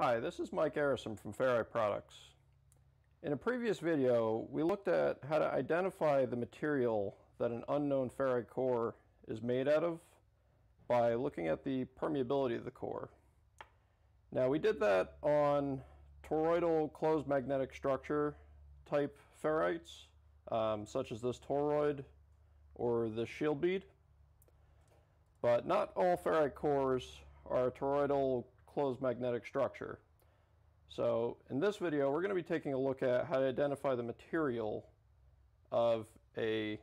Hi, this is Mike Arasim from Fair-Rite Products. In a previous video, we looked at how to identify the material that an unknown ferrite core is made out of by looking at the permeability of the core. Now we did that on toroidal closed magnetic structure type ferrites, um, such as this toroid or the shield bead. But not all ferrite cores are toroidal closed magnetic structure. So in this video, we're going to be taking a look at how to identify the material of a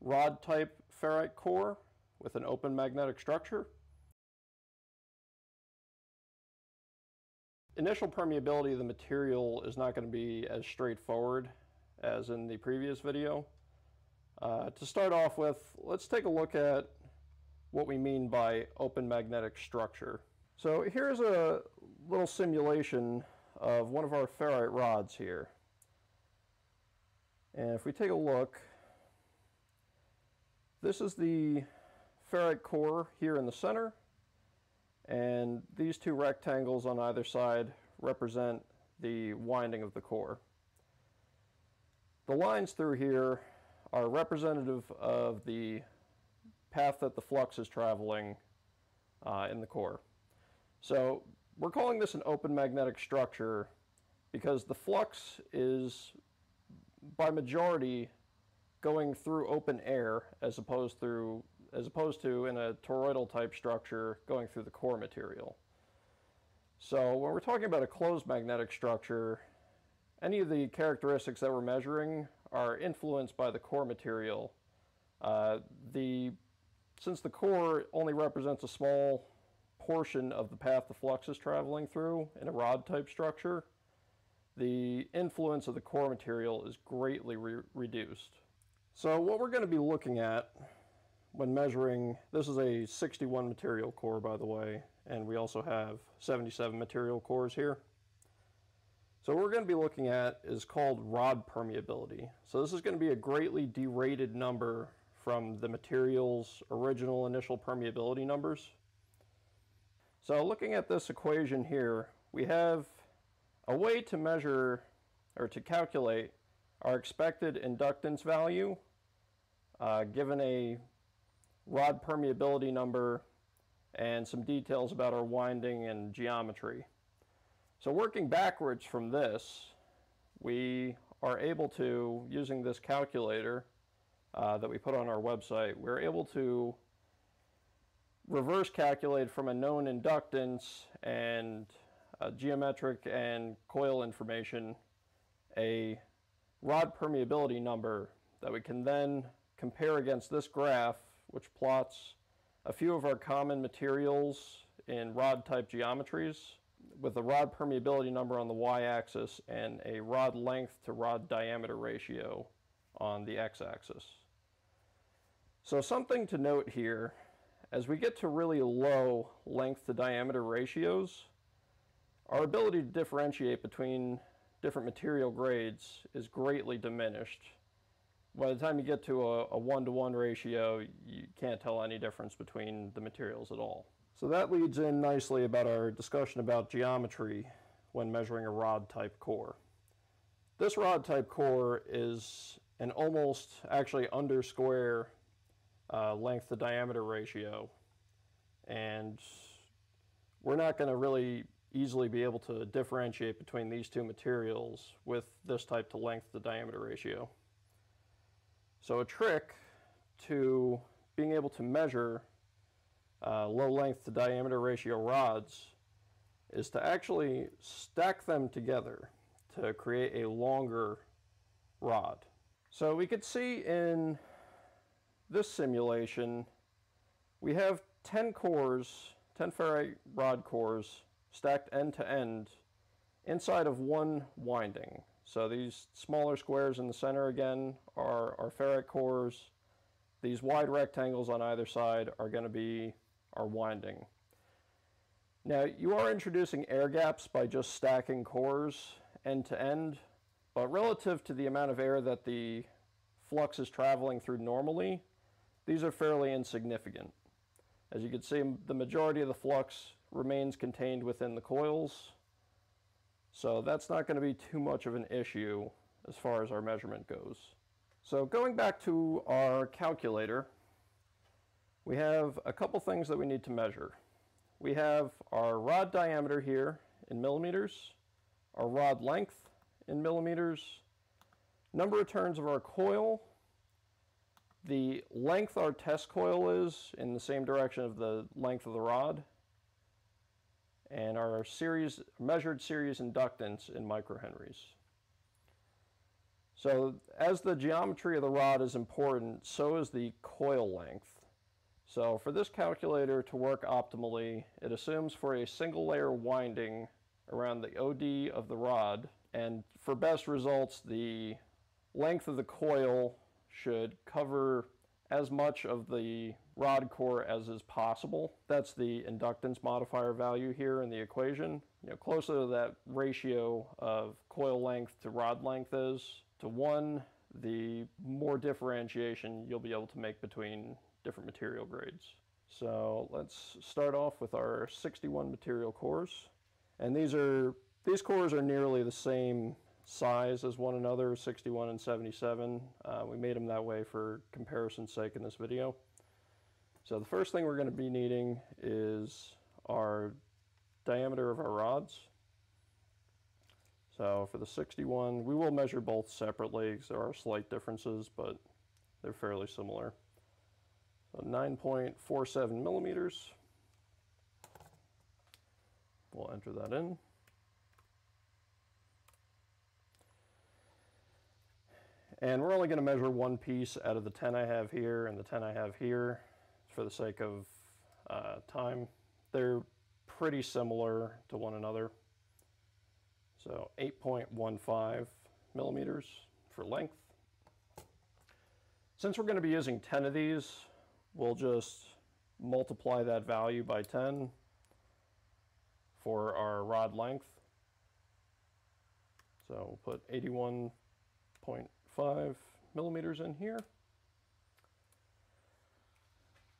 rod type ferrite core with an open magnetic structure. Initial permeability of the material is not going to be as straightforward as in the previous video. Uh, to start off with, let's take a look at what we mean by open magnetic structure. So here's a little simulation of one of our ferrite rods here. And if we take a look, this is the ferrite core here in the center, and these two rectangles on either side represent the winding of the core. The lines through here are representative of the path that the flux is traveling uh, in the core. So we're calling this an open magnetic structure because the flux is by majority going through open air as opposed through as opposed to in a toroidal type structure going through the core material. So when we're talking about a closed magnetic structure, any of the characteristics that we're measuring are influenced by the core material. Uh, the since the core only represents a small portion of the path the flux is traveling through in a rod type structure, the influence of the core material is greatly re reduced. So what we're going to be looking at when measuring, this is a 61 material core by the way, and we also have 77 material cores here. So what we're going to be looking at is called rod permeability. So this is going to be a greatly derated number from the material's original initial permeability numbers. So looking at this equation here, we have a way to measure or to calculate our expected inductance value uh, given a rod permeability number and some details about our winding and geometry. So working backwards from this, we are able to, using this calculator uh, that we put on our website, we're able to reverse calculate from a known inductance and geometric and coil information a rod permeability number that we can then compare against this graph which plots a few of our common materials in rod type geometries with a rod permeability number on the y-axis and a rod length to rod diameter ratio on the x-axis. So something to note here as we get to really low length to diameter ratios, our ability to differentiate between different material grades is greatly diminished. By the time you get to a one-to-one -one ratio, you can't tell any difference between the materials at all. So that leads in nicely about our discussion about geometry when measuring a rod type core. This rod type core is an almost actually under square uh, length to diameter ratio. And we're not going to really easily be able to differentiate between these two materials with this type to length to diameter ratio. So a trick to being able to measure uh, low length to diameter ratio rods is to actually stack them together to create a longer rod. So we could see in this simulation, we have 10 cores, 10 ferrite rod cores stacked end to end inside of one winding. So these smaller squares in the center again are our ferrite cores. These wide rectangles on either side are going to be our winding. Now you are introducing air gaps by just stacking cores end to end, but relative to the amount of air that the flux is traveling through normally, these are fairly insignificant. As you can see, the majority of the flux remains contained within the coils, So that's not going to be too much of an issue as far as our measurement goes. So going back to our calculator, we have a couple things that we need to measure. We have our rod diameter here in millimeters, our rod length in millimeters, number of turns of our coil, the length our test coil is in the same direction of the length of the rod, and our series measured series inductance in microhenries. So as the geometry of the rod is important, so is the coil length. So for this calculator to work optimally, it assumes for a single layer winding around the OD of the rod, and for best results, the length of the coil should cover as much of the rod core as is possible. That's the inductance modifier value here in the equation. You know, closer to that ratio of coil length to rod length is to one, the more differentiation you'll be able to make between different material grades. So let's start off with our 61 material cores. And these are these cores are nearly the same size as one another, 61 and 77. Uh, we made them that way for comparison's sake in this video. So the first thing we're going to be needing is our diameter of our rods. So for the 61, we will measure both separately because there are slight differences, but they're fairly similar. So 9.47 millimeters. We'll enter that in. And we're only going to measure one piece out of the 10 I have here and the 10 I have here for the sake of uh, time. They're pretty similar to one another. So 8.15 millimeters for length. Since we're going to be using 10 of these, we'll just multiply that value by 10 for our rod length. So we'll put 81.5 millimeters in here.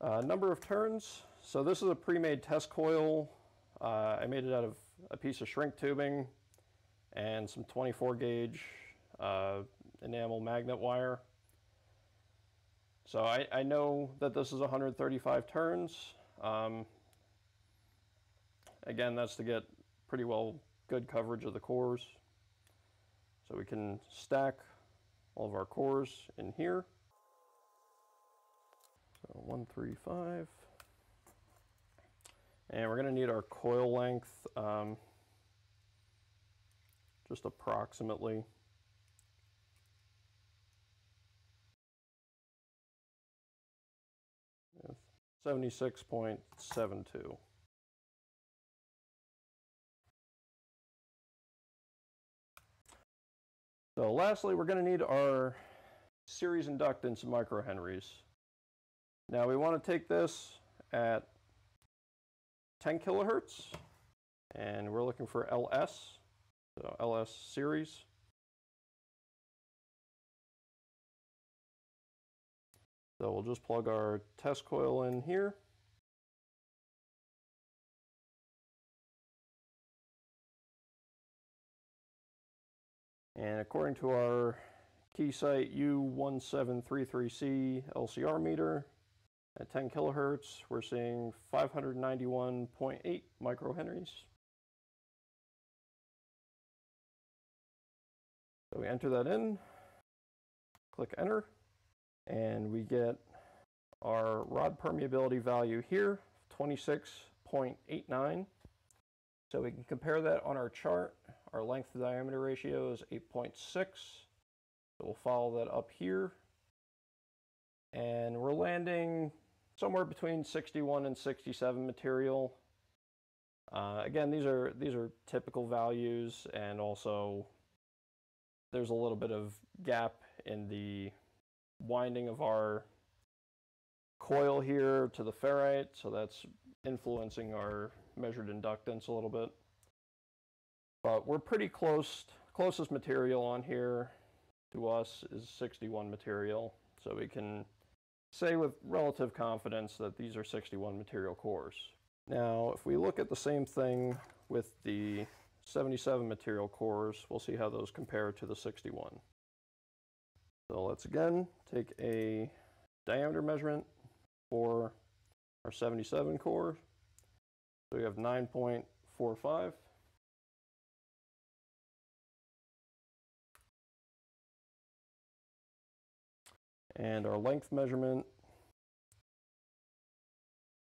Uh, number of turns. So this is a pre-made test coil. Uh, I made it out of a piece of shrink tubing and some 24 gauge uh, enamel magnet wire. So I, I, know that this is 135 turns. Um, again, that's to get pretty well good coverage of the cores. So we can stack all of our cores in here. So 135. And we're going to need our coil length. Um, just approximately. Seventy-six point seven two. So lastly, we're going to need our series inductance microhenries. Now we want to take this at 10 kilohertz, and we're looking for LS. So LS series. So we'll just plug our test coil in here. And according to our Keysight U1733C LCR meter at 10 kilohertz, we're seeing 591.8 microhenries. So we enter that in, click enter, and we get our rod permeability value here, 26.89. So we can compare that on our chart. Our length to diameter ratio is 8.6. So we'll follow that up here. And we're landing somewhere between 61 and 67 material. Uh, again, these are these are typical values and also there's a little bit of gap in the winding of our coil here to the ferrite, so that's influencing our measured inductance a little bit. But we're pretty close, closest material on here to us is 61 material, so we can say with relative confidence that these are 61 material cores. Now, if we look at the same thing with the 77 material cores. We'll see how those compare to the 61. So let's again take a diameter measurement for our 77 core. So we have 9.45. And our length measurement,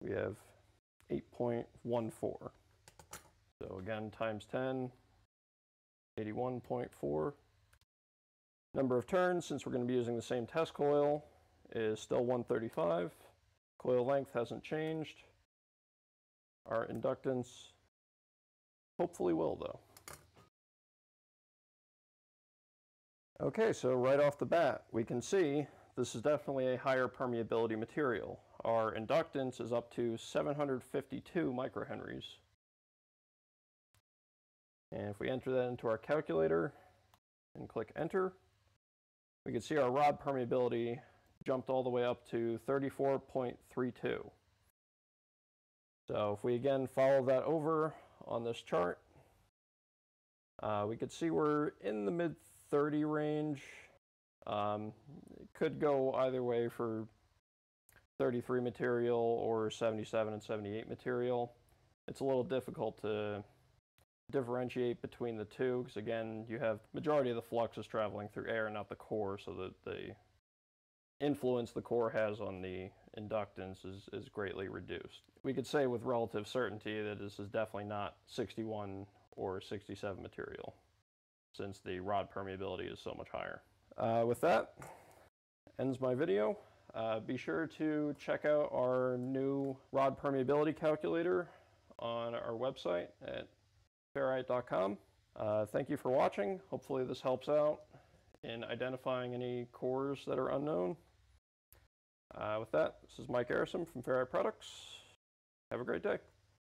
we have 8.14. So again, times 10, 81.4. Number of turns, since we're going to be using the same test coil, is still 135. Coil length hasn't changed. Our inductance hopefully will though. Okay, so right off the bat, we can see this is definitely a higher permeability material. Our inductance is up to 752 microhenries. And if we enter that into our calculator and click enter, we can see our rod permeability jumped all the way up to 34.32. So if we again follow that over on this chart, uh, we could see we're in the mid 30 range. Um, could go either way for 33 material or 77 and 78 material. It's a little difficult to differentiate between the two because again you have majority of the flux is traveling through air not the core so that the influence the core has on the inductance is, is greatly reduced. We could say with relative certainty that this is definitely not 61 or 67 material since the rod permeability is so much higher. Uh, with that, ends my video. Uh, be sure to check out our new rod permeability calculator on our website at fair-rite.com. Uh, thank you for watching. Hopefully this helps out in identifying any cores that are unknown. Uh, with that, this is Mike Arasim from Fair-Rite Products. Have a great day.